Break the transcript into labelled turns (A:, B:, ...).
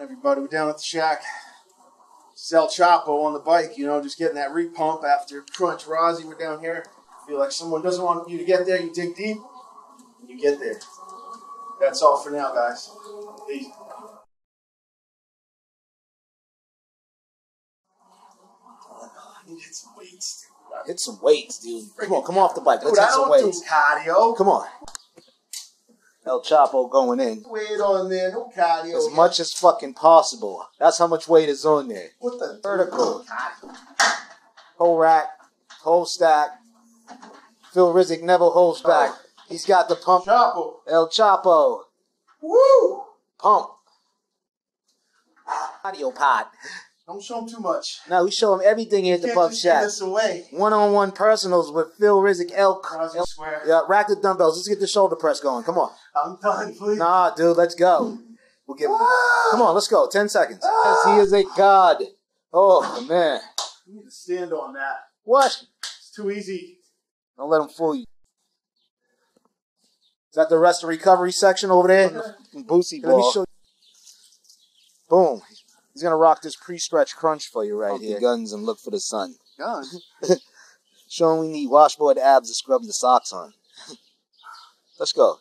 A: Everybody, we're down at the shack. Sell Chapo on the bike, you know, just getting that repump after Crunch Rozzy. We're down here. Feel like someone doesn't want you to get there, you dig deep, and you get there. That's all for now, guys. Peace. I need to hit some weights.
B: Hit some weights, dude. Come on, come off the bike. Let's
A: Dude,
B: hit some
A: don't do
B: weights.
A: cardio.
B: Come on. El Chapo going in.
A: Weight on there, no cardio.
B: As much as fucking possible. That's how much weight is on there.
A: What the
B: Vertical. Whole rack, whole stack. Phil Rizk never holds back. He's got the pump.
A: Chapo.
B: El Chapo.
A: Woo!
B: Pump. Audio pod.
A: Don't show him too much.
B: No, we show him everything here at the
A: Can't
B: pump
A: just give
B: shack.
A: this away.
B: One-on-one personals with Phil Rizk. El,
A: Crosby
B: El
A: square.
B: Yeah, rack the dumbbells. Let's get the shoulder press going. Come on.
A: I'm done, please.
B: Nah, dude, let's go. We'll give. Come on, let's go. Ten seconds. Ah! Yes, he is a god. Oh man,
A: You need to stand on that.
B: what?
A: It's too easy.
B: Don't let him fool you. Is that the rest of recovery section over there?
C: Boosie
B: Let me
C: ball.
B: show you. Boom. He's gonna rock this pre-stretch crunch for you right
C: Pump
B: here.
C: your guns and look for the sun.
A: Done.
C: Showing we need washboard abs to scrub the socks on.
B: Let's go.